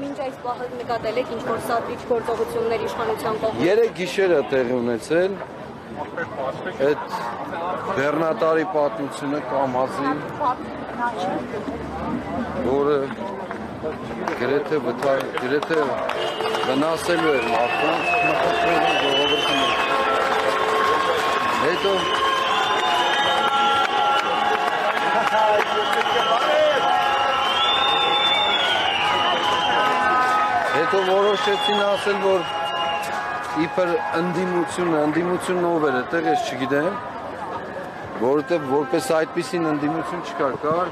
մինչ այս պահը նկատել եք ինչ որ սադրիչ գործողություններ իշխանության կողմից։ Երեք գիշերը տեղի ունեցել այդ բեռնատարի պատմությունը կամազի, որը գրեթե վթա, գրեթե վնասելու էր մարդկանց, մտածել էր ժողովրդին։ Հետո Հետո որոշեցին ասել, որ իբր ընդդիմությունը, ընդդիմությունն ով էր, այդտեղ ես չգիտեմ, որովհետև որպես այդպեսին ընդդիմություն չկար, կար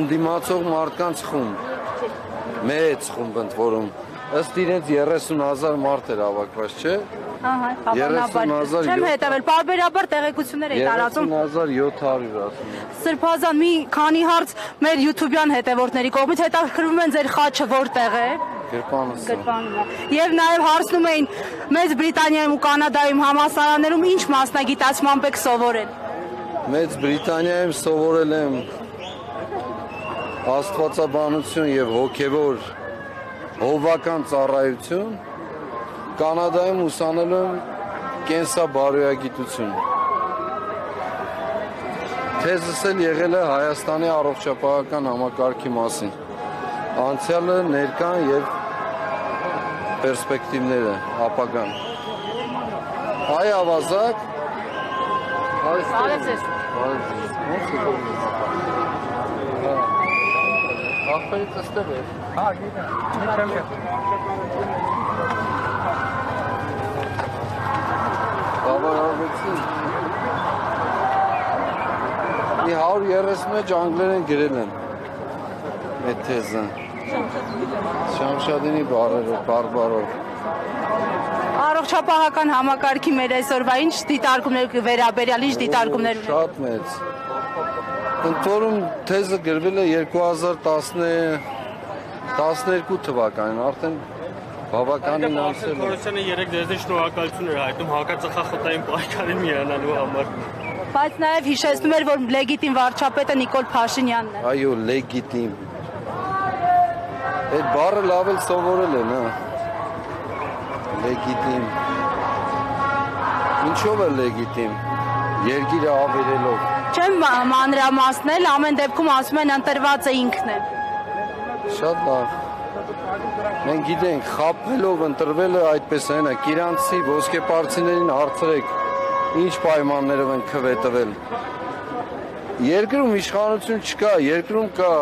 ընդդիմացող մարդկանց խումբ, մեծ խումբ ընդ որում, ըստ իրենց 30.000 մարդ էր ավակված, չէ՞։ Ահա, հավանաբար։ 30,000 Չեմ հետևել, բարբերաբար տեղեկություններ եք տարածում։ 30700 ասում Սրբազան մի քանի հարց մեր YouTube-յան հետևորդների կողմից հետաքրքրում են ձեր խաչը որտեղ է։ Գրպանս։ Գրպանում է։ Եվ նաև հարցնում էին Մեծ Բրիտանիայում ու Կանադայում համասարաններում ինչ մասնագիտացմամբ եք սովորել։ Մեծ Բրիտանիայում սովորել եմ աստվածաբանություն եւ հոգեվոր հովվական ծառայություն, Կանադայում ուսանել եմ կենսաբարոյագիտություն։ Թեզս էլ եղել է Հայաստանի առողջապահական համակարգի մասին։ Անցյալը, ներկան եւ պերսպեկտիվները, ապագան։ Հայ ավազակ Բարև ձեզ։ Ախպերից ստեղ է։ Բավարարվեցին։ Մի 130 մեջ անգլերեն գրել են այդ թեզը։ Շամշադինի բարերը, բարբարով։ Առողջապահական համակարգի մեր այսօրվա ինչ դիտարկումներ վերաբերյալ ինչ դիտարկումներ ունեք։ Շատ մեծ։ Ընթորում թեզը գրվել է 2010 12 թվականին, արդեն բավականին անցել է։ Կորոսյանը երեք դեզին շնորհակալություն էր հայտնում հակածխախոտային պայքարին միանալու համար։ Բայց նաև հիշեցնում էր, որ լեգիտիմ վարչապետը Նիկոլ Փաշինյանն է։ Այո, լեգիտիմ։ Այդ բառը լավ էլ սովորել են, հա։ Լեգիտիմ։ Ինչով է լեգիտիմ։ Երկիրը ավերելով։ Չեմ 마- մանրամասնել, ամեն դեպքում ասում են ընտրված է ինքն է։ Շատ լավ։ Մենք գիտենք, խապելով ընտրվելը այդպես է, նա Կիրանցի ոսկեպարցիներին հարցրեք, ինչ պայմաններով են քվե տվել։ Երկրում իշխանություն չկա, երկրում կա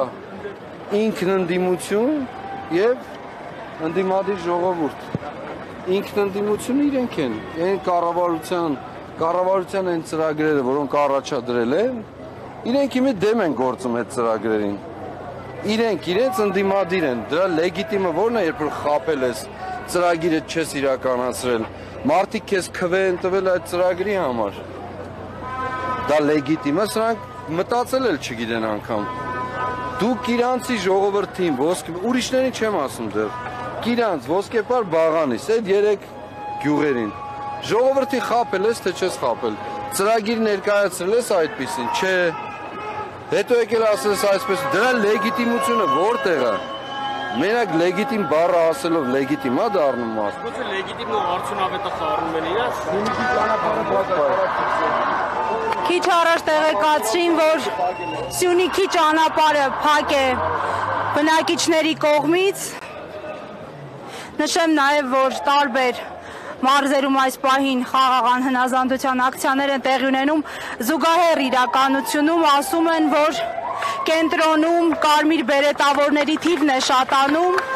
ինքնընդդիմություն եւ ընդդիմադիր ժողովուրդ։ Ինքնընդդիմությունը իրենք են, այն կառավարության, կառավարության այն ծրագրերը, որոնք առաջադրել են, իրենք իմի դեմ են գործում այդ ծրագրերին իրենք իրենց ընդդիմադիր են։ Դրա լեգիտիմը ո՞րն է, երբ որ խապել ես ծրագիրը չես իրականացրել։ Մարդիկ քեզ քվե են տվել այդ ծրագրի համար։ Դա լեգիտիմ է, սրանք մտածել էլ չգիտեն անգամ։ Դուք իրանցի ժողովրդին ոսկե ուրիշներին չեմ ասում դեռ։ Իրանց ոսկեպար բաղանիս այդ երեք գյուղերին։ Ժողովրդի խապել ես թե չես խապել։ Ծրագիր ներկայացրել ես այդպեսին, չէ։ Հետո եկել ասել ես այսպես, դրա լեգիտիմությունը որտեղ է։ Մենակ լեգիտիմ բառը ասելով լեգիտիմ է դառնում մարդ։ Ոնց է լեգիտիմ ու արդյունավետը խառնում են իրաց։ Քիչ առաջ տեղեկացրին, որ Սյունիքի ճանապարհը փակ է բնակիչների կողմից։ Նշեմ նաև, որ տարբեր մարզերում այս պահին խաղաղան հնազանդության ակցիաներ են տեղի ունենում զուգահեռ իրականությունում ասում են որ կենտրոնում կարմիր բերետավորների թիվն է շատանում